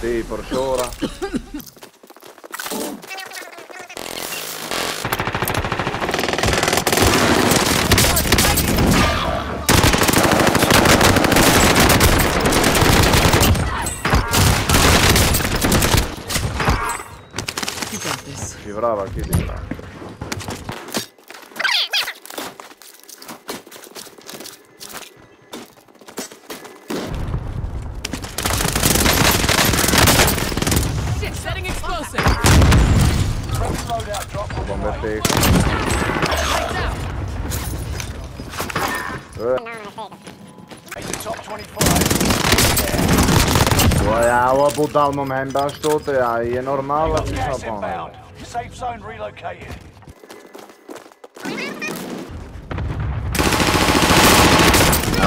Sì, per ora. Lights out. Eh, Boy, ja, wat moet dan om hem daar stoten? Ja, je normaal wat is dat van? Safe zone relocated.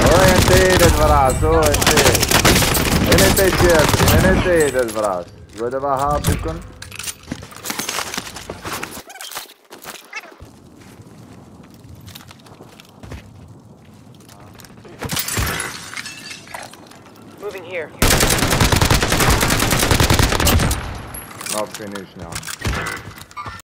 Orientate الفراس orientate. Orientate carefully. Orientate الفراس. Go to Bahab بكم. Moving here. Not finish now.